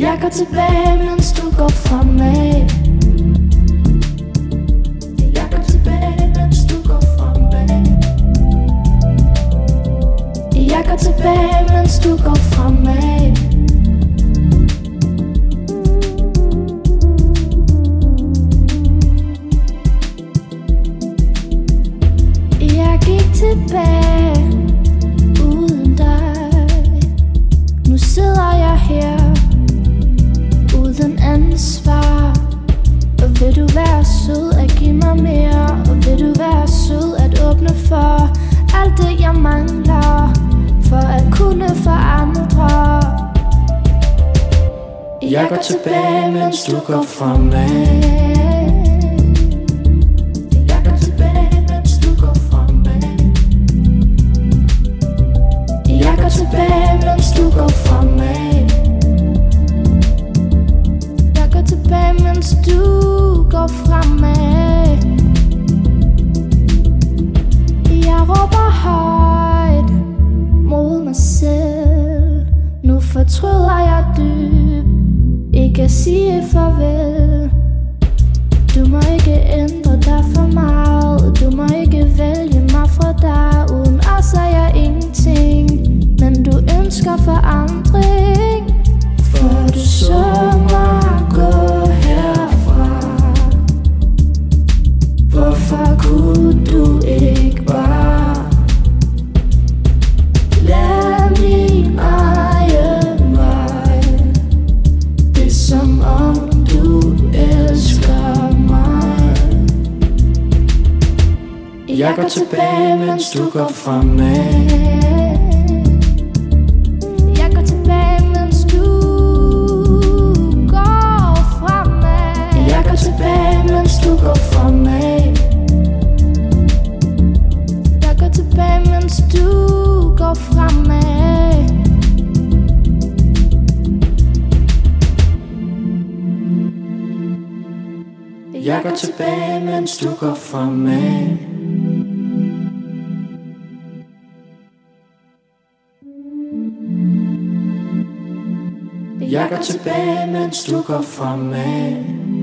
Jeg går tilbage, mens du går fremad Jeg går tilbage, mens du går fremad Jeg går tilbage, mens du går fremad Jeg gik tilbage uden dig. Nu sidder jeg mig mere Og vil du være sød at åbne for Alt det jeg mangler For at kunne forandre? Jeg går tilbage, mens du går fremad. Tilbage, mens du går fremad. Jeg går tilbage, mens du går fremad mig selv. Nu fortryder jeg dybt. Ikke at sige farvel. Du må ikke ændre dig for meget. Du må ikke vælge mig fra dig Uden os er jeg ingenting. Men du ønsker forandring. For du så Jeg går tilbage, mens du går fremad Jeg går tilbage, mens du går fremad Jeg går tilbage, mens du går fremad.